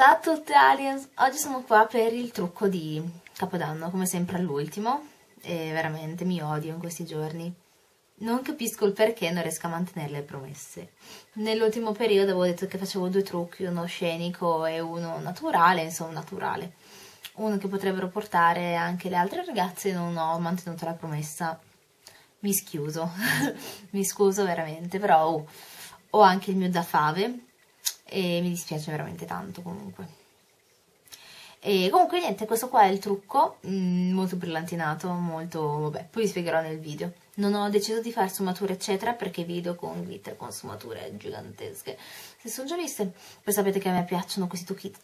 Ciao a tutte aliens, oggi sono qua per il trucco di Capodanno, come sempre all'ultimo, e veramente mi odio in questi giorni. Non capisco il perché non riesco a mantenere le promesse. Nell'ultimo periodo avevo detto che facevo due trucchi, uno scenico e uno naturale, insomma naturale. Uno che potrebbero portare anche le altre ragazze, non ho mantenuto la promessa. Mi scuso, mi scuso veramente, però oh, ho anche il mio da fave e mi dispiace veramente tanto comunque. E comunque niente, questo qua è il trucco, mm, molto brillantinato, molto, vabbè, poi vi spiegherò nel video. Non ho deciso di fare sfumature eccetera perché video con glitter, con sfumature gigantesche. Se sono già viste, poi sapete che a me piacciono questi trucchi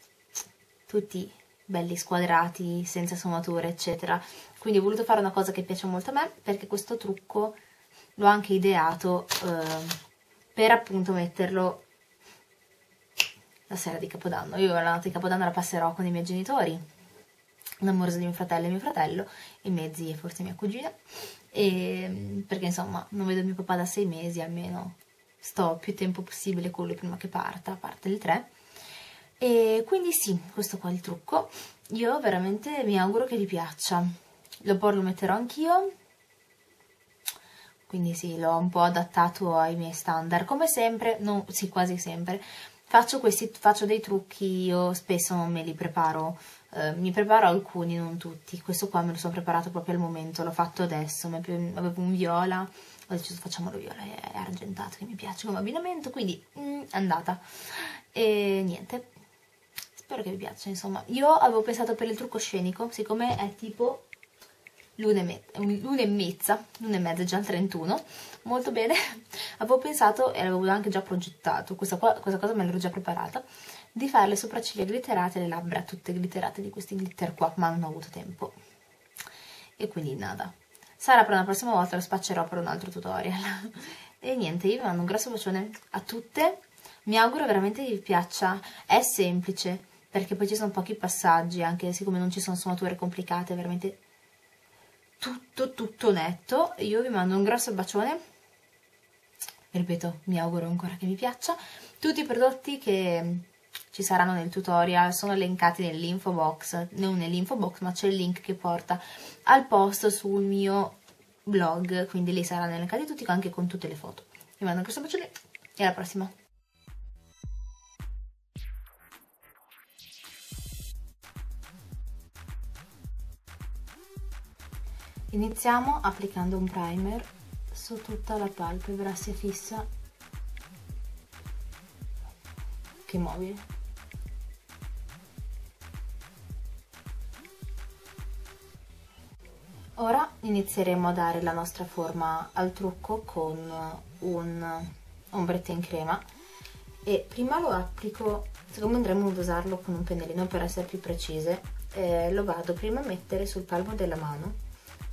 tutti belli squadrati, senza sfumature eccetera. Quindi ho voluto fare una cosa che piace molto a me perché questo trucco l'ho anche ideato eh, per appunto metterlo la sera di Capodanno. Io la notte di Capodanno la passerò con i miei genitori, l'amoroso di mio fratello e mio fratello, i miei zii e forse mia cugina, e, perché insomma non vedo mio papà da sei mesi, almeno sto più tempo possibile con lui prima che parta, a parte il 3. E quindi sì, questo qua è il trucco. Io veramente mi auguro che vi piaccia. Lo poi lo metterò anch'io, quindi sì, l'ho un po' adattato ai miei standard, come sempre, no, sì, quasi sempre, Faccio, questi, faccio dei trucchi, io spesso me li preparo, eh, mi preparo alcuni, non tutti. Questo qua me lo sono preparato proprio al momento, l'ho fatto adesso, avevo un viola, ho deciso facciamolo viola, è argentato che mi piace come abbinamento, quindi mm, andata. E niente, spero che vi piaccia, insomma. Io avevo pensato per il trucco scenico, siccome è tipo l'una e, mezza, l'una e mezza, già il 31, molto bene, avevo pensato e l'avevo anche già progettato, questa, qua, questa cosa me l'ero già preparata, di fare le sopracciglia glitterate e le labbra tutte glitterate di questi glitter qua, ma non ho avuto tempo. E quindi nada. Sarà per una prossima volta, lo spaccerò per un altro tutorial. e niente, io vi mando un grosso bacione a tutte, mi auguro veramente che vi piaccia, è semplice, perché poi ci sono pochi passaggi, anche siccome non ci sono sfumature complicate, veramente tutto tutto netto. Io vi mando un grosso bacione. Ripeto mi auguro ancora che vi piaccia. Tutti i prodotti che ci saranno nel tutorial sono elencati nell'info box. Non nell'info box ma c'è il link che porta al post sul mio blog. Quindi lì saranno elencati tutti anche con tutte le foto. Vi mando un grosso bacione e alla prossima Iniziamo applicando un primer su tutta la palpebra sia fissa che mobile. Ora inizieremo a dare la nostra forma al trucco con un ombretto in crema e prima lo applico, siccome andremo ad usarlo con un pennellino per essere più precise, eh, lo vado prima a mettere sul palmo della mano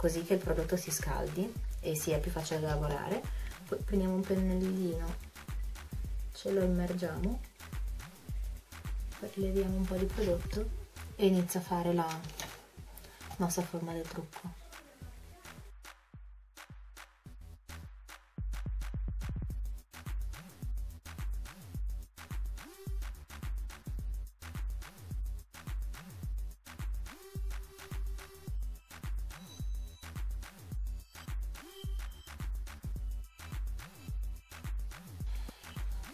così che il prodotto si scaldi e sia più facile da lavorare. Poi prendiamo un pennellino ce lo immergiamo leviamo un po' di prodotto e inizia a fare la nostra forma del trucco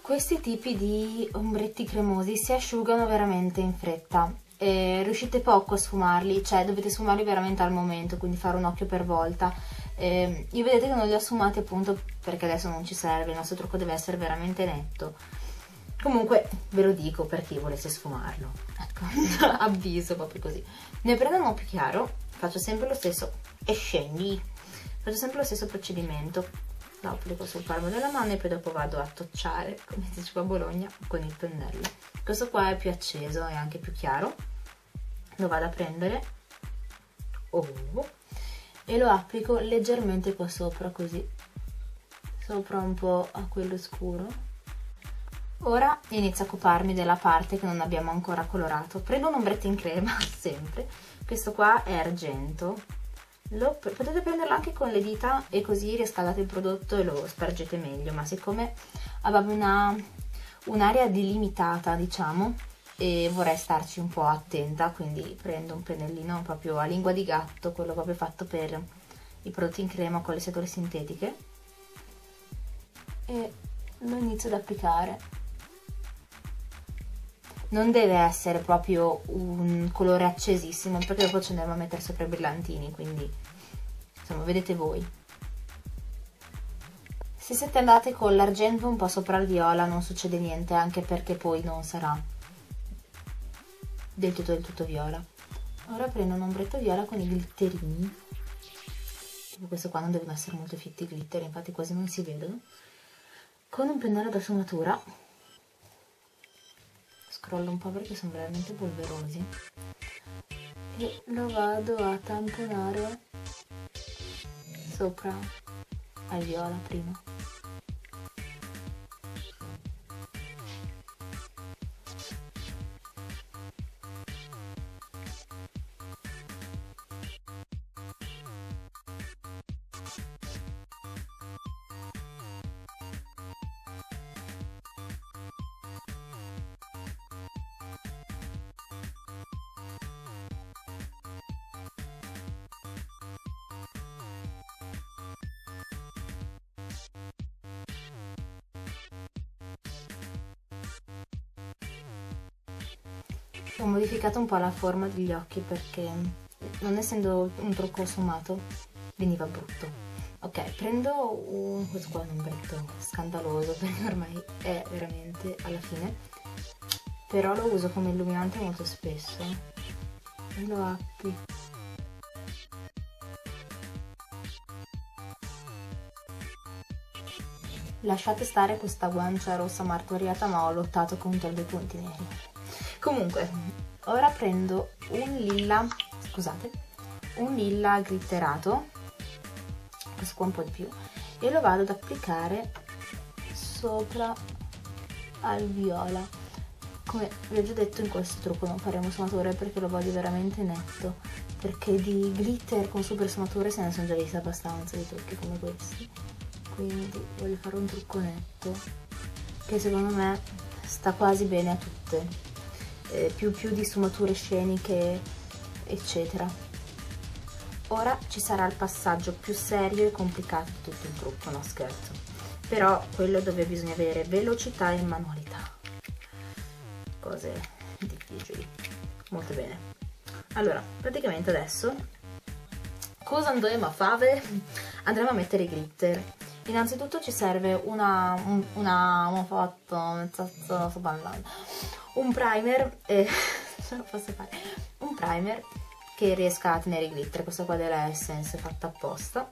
Questi tipi di ombretti cremosi si asciugano veramente in fretta e riuscite poco a sfumarli, cioè dovete sfumarli veramente al momento, quindi fare un occhio per volta. Eh, io vedete che non li ho sfumati appunto perché adesso non ci serve, il nostro trucco deve essere veramente netto. Comunque ve lo dico per chi volesse sfumarlo, ecco, avviso proprio così. Ne prendo uno più chiaro, faccio sempre lo stesso e scendi, faccio sempre lo stesso procedimento lo applico sul palmo della mano e poi dopo vado a tocciare, come si dice a Bologna, con il pennello. Questo qua è più acceso e anche più chiaro. Lo vado a prendere oh, e lo applico leggermente qua sopra, così, sopra un po' a quello scuro. Ora inizio a occuparmi della parte che non abbiamo ancora colorato. Prendo un ombretto in crema, sempre. Questo qua è argento, lo, potete prenderlo anche con le dita e così riscaldate il prodotto e lo spargete meglio, ma siccome aveva un'area delimitata, diciamo, e vorrei starci un po' attenta, quindi prendo un pennellino proprio a lingua di gatto, quello proprio fatto per i prodotti in crema con le setole sintetiche e lo inizio ad applicare non deve essere proprio un colore accesissimo perché dopo ci andiamo a mettere sopra i brillantini quindi insomma vedete voi. Se siete andate con l'argento un po' sopra il viola non succede niente anche perché poi non sarà del tutto del tutto viola. Ora prendo un ombretto viola con i glitterini. Tipo questo qua non devono essere molto fitti i glitter infatti quasi non si vedono. Con un pennello da sfumatura scrollo un po' perché sono veramente polverosi. E lo vado a tamponare sopra al viola prima ho modificato un po' la forma degli occhi perché non essendo un trucco sfumato veniva brutto. Ok prendo un questo qua è un ombretto scandaloso perché ormai è veramente alla fine però lo uso come illuminante molto spesso. E lo applico Lasciate stare questa guancia rossa martoriata ma ho lottato contro dei punti neri. Comunque ora prendo un lilla scusate un lilla glitterato questo qua un po' di più e lo vado ad applicare sopra al viola. Come vi ho già detto in questo trucco non faremo sfumature perché lo voglio veramente netto perché di glitter con super sfumature se ne sono già viste abbastanza di trucchi come questi quindi voglio fare un trucco netto che secondo me sta quasi bene a tutte eh, più, più di sfumature sceniche, eccetera. Ora ci sarà il passaggio più serio e complicato di tutto il trucco, no scherzo. Però quello dove bisogna avere velocità e manualità. Cose difficili. Molto bene. Allora, praticamente adesso cosa andremo a fare? Andremo a mettere i glitter. Innanzitutto ci serve una, una, una foto, sto parlando, un primer, eh, ce posso fare, un primer che riesca a tenere i glitter, questo qua della Essence fatta apposta.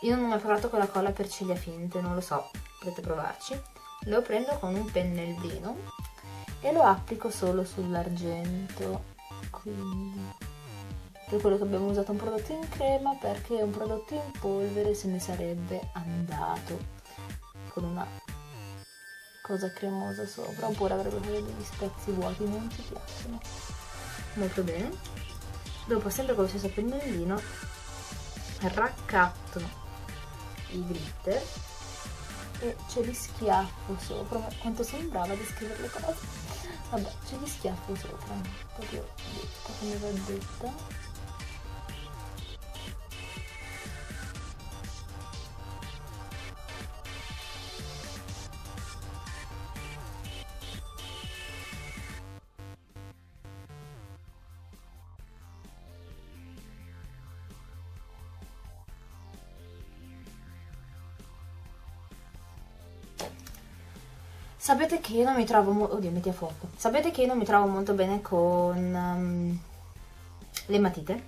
Io non ho provato con la colla per ciglia finte, non lo so, potete provarci. Lo prendo con un pennellino e lo applico solo sull'argento, quindi per quello che abbiamo usato un prodotto in crema perché un prodotto in polvere se ne sarebbe andato con una cosa cremosa sopra oppure avrebbe degli spezzi vuoti non ci piacciono. Molto bene. Dopo sempre con lo stesso pennellino raccatto i glitter e ce li schiaffo sopra. Ma quanto sono brava a descrivere le cose. Vabbè ce li schiaffo sopra. Proprio come va detta Sapete che io non mi trovo molto... Oddio, metti a fuoco. Sapete che io non mi trovo molto bene con um, le matite.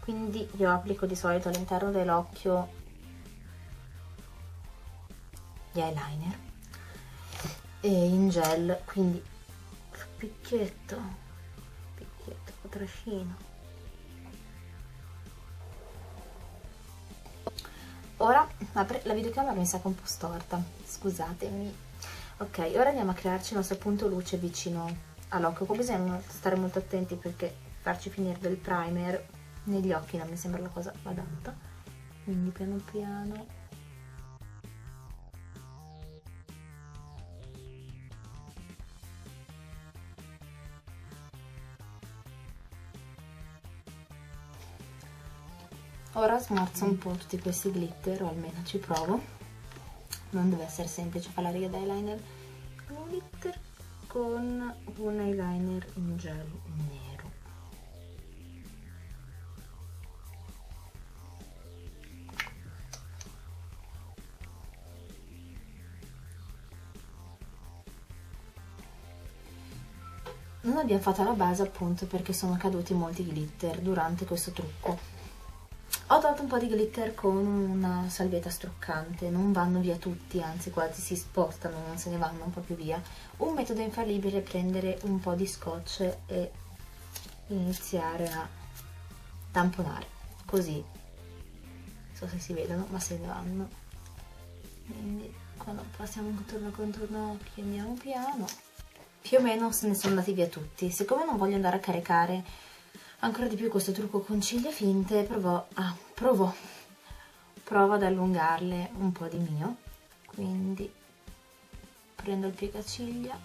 Quindi io applico di solito all'interno dell'occhio gli eyeliner. E in gel, quindi picchietto, picchietto, trascino. Ora la videocamera mi sa un po' storta, scusatemi ok ora andiamo a crearci il nostro punto luce vicino all'occhio. Qua bisogna stare molto attenti perché farci finire del primer negli occhi non mi sembra la cosa adatta. Quindi piano piano. Ora smorzo un po' tutti questi glitter o almeno ci provo non deve essere semplice fare la riga con un glitter con un eyeliner in gel nero. Non abbiamo fatto la base appunto perché sono caduti molti glitter durante questo trucco ho tolto un po' di glitter con una salvietta struccante, non vanno via tutti, anzi quasi si spostano, non se ne vanno un po' più via. Un metodo infallibile è prendere un po' di scotch e iniziare a tamponare, così, non so se si vedono, ma se ne vanno. Quindi quando passiamo contorno contorno occhi andiamo piano, più o meno se ne sono andati via tutti. Siccome non voglio andare a caricare ancora di più questo trucco con ciglia finte provo, ah, provo, provo ad allungarle un po' di mio. Quindi prendo il piegaciglia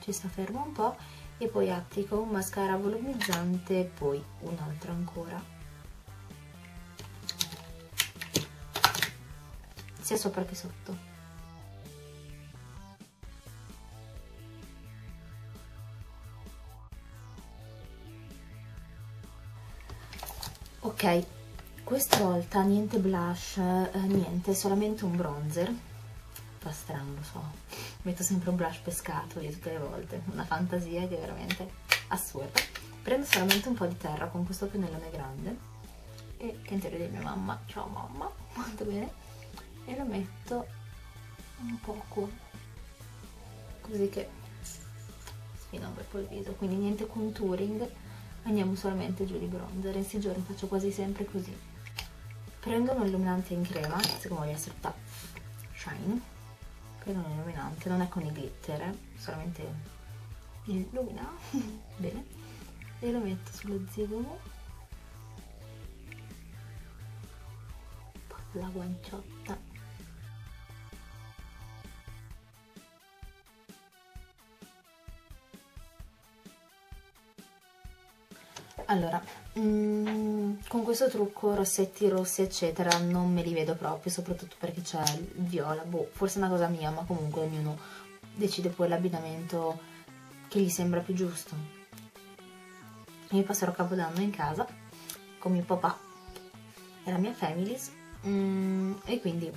ci sta fermo un po' e poi applico un mascara volumizzante e poi un altro ancora. Sia sopra che sotto ok questa volta niente blush eh, niente solamente un bronzer. Fa strano lo so. Metto sempre un blush pescato lì tutte le volte. Una fantasia che è veramente assurda. Prendo solamente un po' di terra con questo pennellone grande e che in di mia mamma. Ciao mamma. Molto bene. E lo metto un poco così che sfinombra un po' il viso quindi niente contouring andiamo solamente giù di bronzer in questi giorni faccio quasi sempre così. Prendo un illuminante in crema siccome voglio essere tutta shine. Prendo un illuminante non è con i glitter eh, solamente illumina. Bene. E lo metto sullo zigomo. La guanciotta allora mm, con questo trucco rossetti rossi eccetera non me li vedo proprio soprattutto perché c'è il viola. Boh, forse è una cosa mia ma comunque ognuno decide poi l'abbinamento che gli sembra più giusto. Mi passerò capodanno in casa con mio papà e la mia families mm, e quindi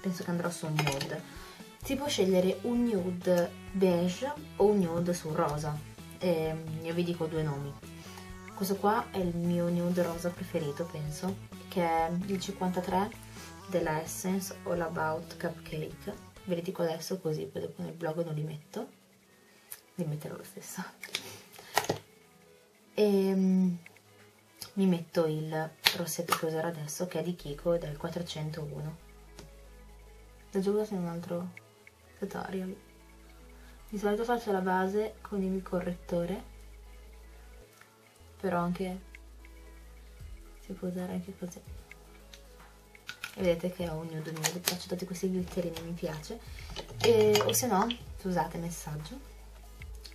penso che andrò su un nude. Si può scegliere un nude beige o un nude sul rosa e io vi dico due nomi questo qua è il mio nude rosa preferito penso che è il 53 della Essence All About Cupcake. Ve li dico adesso così poi dopo nel blog non li metto. Li metterò lo stesso. E um, mi metto il rossetto che userò adesso che è di Kiko ed è il 401 l'ho già usato in un altro tutorial. Di solito faccio la base con il correttore però anche si può usare anche così. E vedete che ho un nude nude faccio tutti questi glitterini mi piace. E, o se no scusate messaggio.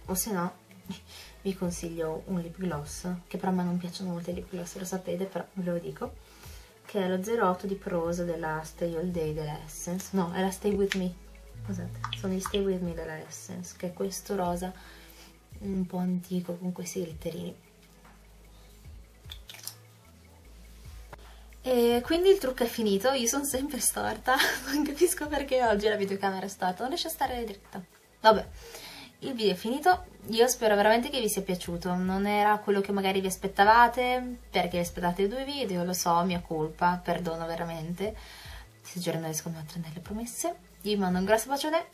O se no vi consiglio un lip gloss che per me non piacciono molto i lip gloss lo sapete però ve lo dico. Che è lo 08 di Prose della Stay All Day della Essence. No è la Stay With Me. Scusate sono gli Stay With Me della Essence che è questo rosa un po' antico con questi glitterini E quindi il trucco è finito, io sono sempre storta, non capisco perché oggi la videocamera è storta, non riesce a stare dritta. Vabbè, il video è finito, io spero veramente che vi sia piaciuto, non era quello che magari vi aspettavate, perché vi aspettate due video, lo so, mia colpa, perdono veramente, giorni non riesco a mantenere le promesse. Vi mando un grosso bacione